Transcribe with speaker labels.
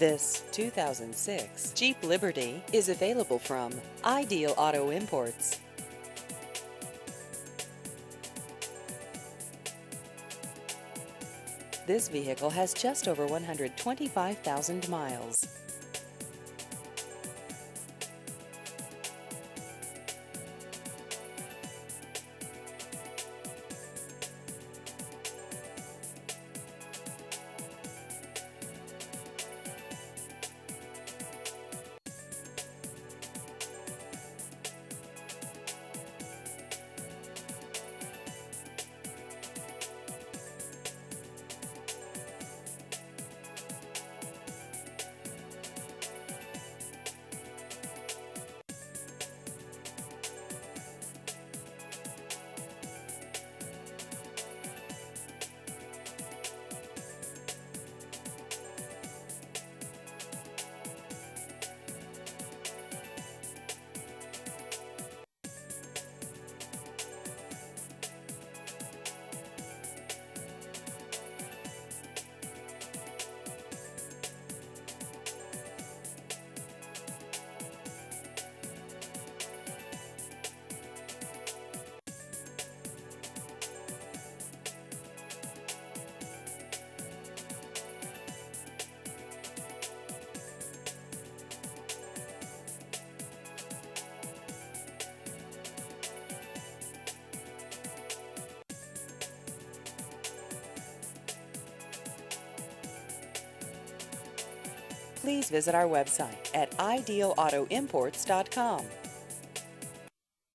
Speaker 1: This 2006 Jeep Liberty is available from Ideal Auto Imports. This vehicle has just over 125,000 miles. Please visit our website at idealautoimports.com.